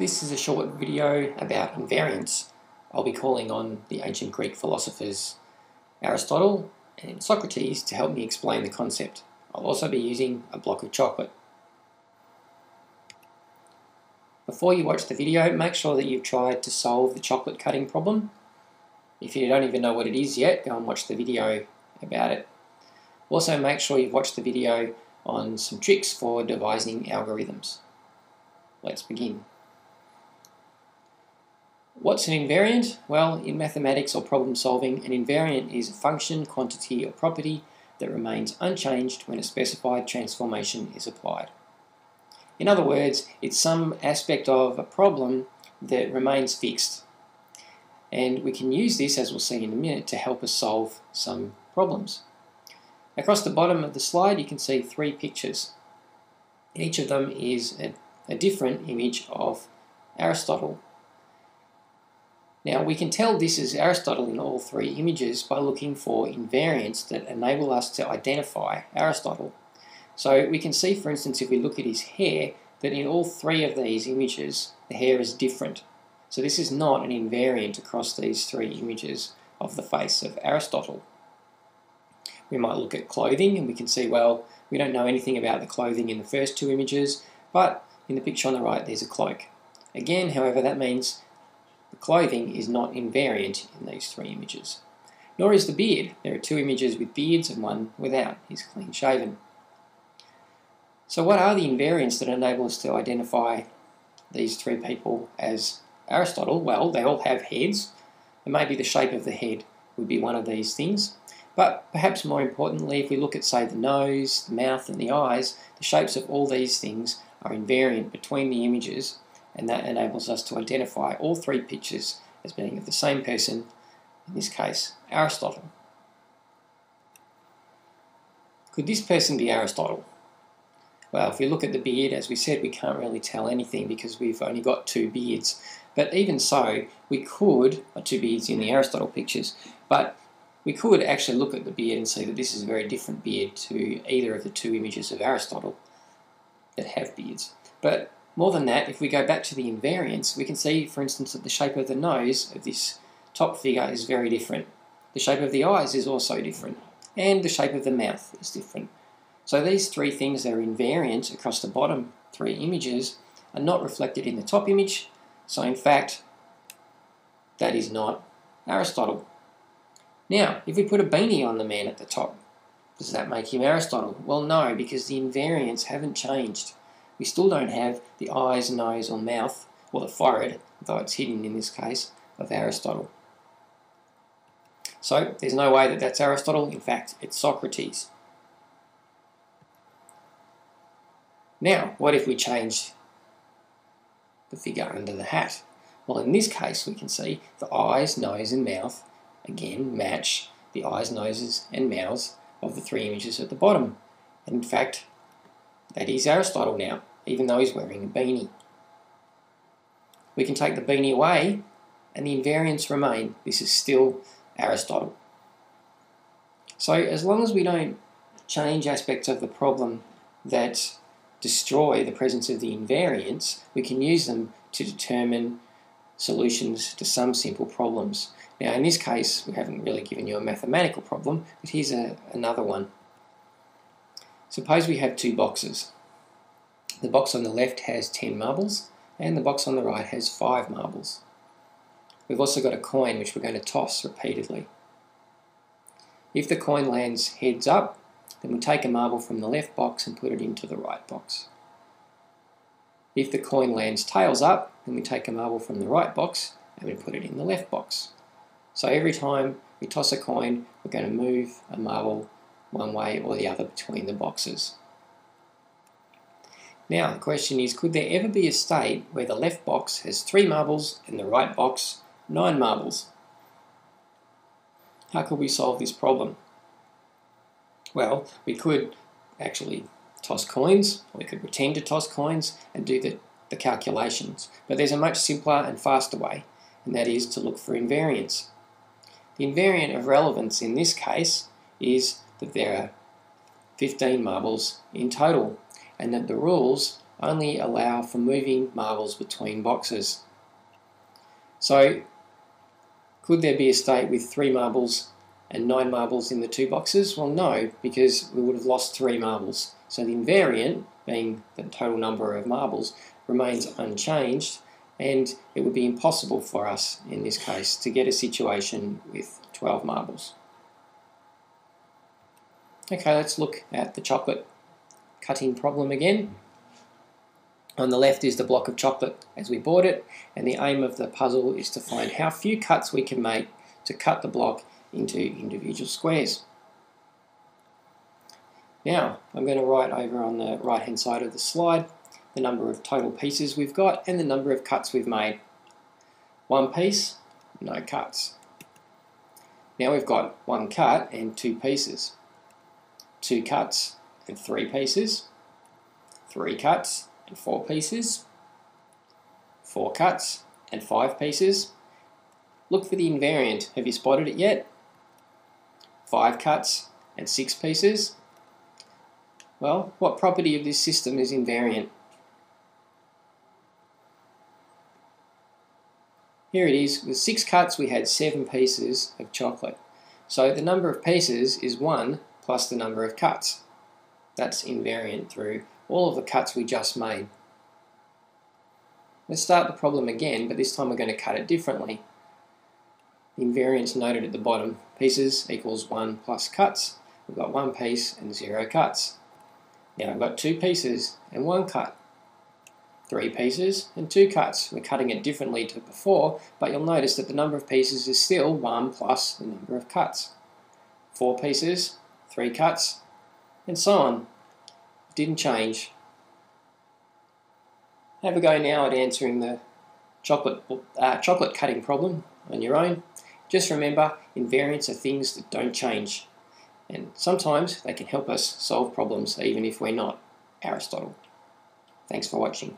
This is a short video about invariants. I'll be calling on the ancient Greek philosophers Aristotle and Socrates to help me explain the concept. I'll also be using a block of chocolate. Before you watch the video, make sure that you've tried to solve the chocolate cutting problem. If you don't even know what it is yet, go and watch the video about it. Also make sure you've watched the video on some tricks for devising algorithms. Let's begin. What's an invariant? Well, in mathematics or problem solving, an invariant is a function, quantity, or property that remains unchanged when a specified transformation is applied. In other words, it's some aspect of a problem that remains fixed. And we can use this, as we'll see in a minute, to help us solve some problems. Across the bottom of the slide, you can see three pictures. Each of them is a, a different image of Aristotle now we can tell this is Aristotle in all three images by looking for invariants that enable us to identify Aristotle. So we can see, for instance, if we look at his hair, that in all three of these images, the hair is different. So this is not an invariant across these three images of the face of Aristotle. We might look at clothing and we can see, well, we don't know anything about the clothing in the first two images, but in the picture on the right, there's a cloak. Again, however, that means the clothing is not invariant in these three images. Nor is the beard. There are two images with beards and one without. He's clean shaven. So what are the invariants that enable us to identify these three people as Aristotle? Well, they all have heads, and maybe the shape of the head would be one of these things. But perhaps more importantly, if we look at, say, the nose, the mouth, and the eyes, the shapes of all these things are invariant between the images and that enables us to identify all three pictures as being of the same person, in this case Aristotle. Could this person be Aristotle? Well, if we look at the beard, as we said, we can't really tell anything because we've only got two beards. But even so, we could, or two beards in the Aristotle pictures, but we could actually look at the beard and see that this is a very different beard to either of the two images of Aristotle that have beards. But more than that, if we go back to the invariants, we can see, for instance, that the shape of the nose of this top figure is very different. The shape of the eyes is also different, and the shape of the mouth is different. So these three things that are invariant across the bottom three images are not reflected in the top image, so in fact, that is not Aristotle. Now, if we put a beanie on the man at the top, does that make him Aristotle? Well, no, because the invariants haven't changed we still don't have the eyes, nose, or mouth, or the forehead, though it's hidden in this case, of Aristotle. So there's no way that that's Aristotle, in fact, it's Socrates. Now, what if we change the figure under the hat? Well, in this case, we can see the eyes, nose, and mouth again match the eyes, noses, and mouths of the three images at the bottom. And in fact, that is Aristotle now even though he's wearing a beanie. We can take the beanie away and the invariants remain. This is still Aristotle. So as long as we don't change aspects of the problem that destroy the presence of the invariants, we can use them to determine solutions to some simple problems. Now in this case, we haven't really given you a mathematical problem, but here's a, another one. Suppose we have two boxes. The box on the left has 10 marbles and the box on the right has 5 marbles. We've also got a coin which we're going to toss repeatedly. If the coin lands heads up, then we take a marble from the left box and put it into the right box. If the coin lands tails up, then we take a marble from the right box and we put it in the left box. So every time we toss a coin, we're going to move a marble one way or the other between the boxes. Now, the question is, could there ever be a state where the left box has three marbles and the right box nine marbles? How could we solve this problem? Well, we could actually toss coins, we could pretend to toss coins and do the, the calculations. But there's a much simpler and faster way, and that is to look for invariants. The invariant of relevance in this case is that there are 15 marbles in total and that the rules only allow for moving marbles between boxes. So, could there be a state with three marbles and nine marbles in the two boxes? Well, no, because we would have lost three marbles. So the invariant, being the total number of marbles, remains unchanged, and it would be impossible for us in this case to get a situation with 12 marbles. Okay, let's look at the chocolate cutting problem again. On the left is the block of chocolate as we bought it, and the aim of the puzzle is to find how few cuts we can make to cut the block into individual squares. Now, I'm going to write over on the right hand side of the slide the number of total pieces we've got and the number of cuts we've made. One piece, no cuts. Now we've got one cut and two pieces. Two cuts three pieces. Three cuts and four pieces. Four cuts and five pieces. Look for the invariant. Have you spotted it yet? Five cuts and six pieces. Well, what property of this system is invariant? Here it is, with six cuts we had seven pieces of chocolate. So the number of pieces is 1 plus the number of cuts. That's invariant through all of the cuts we just made. Let's start the problem again, but this time we're going to cut it differently. The invariance noted at the bottom, pieces equals 1 plus cuts. We've got one piece and zero cuts. Now I've got two pieces and one cut three pieces and two cuts. We're cutting it differently to before, but you'll notice that the number of pieces is still 1 plus the number of cuts. Four pieces, three cuts, and so on. Didn't change. Have a go now at answering the chocolate, uh, chocolate cutting problem on your own. Just remember, invariants are things that don't change. And sometimes they can help us solve problems even if we're not Aristotle. Thanks for watching.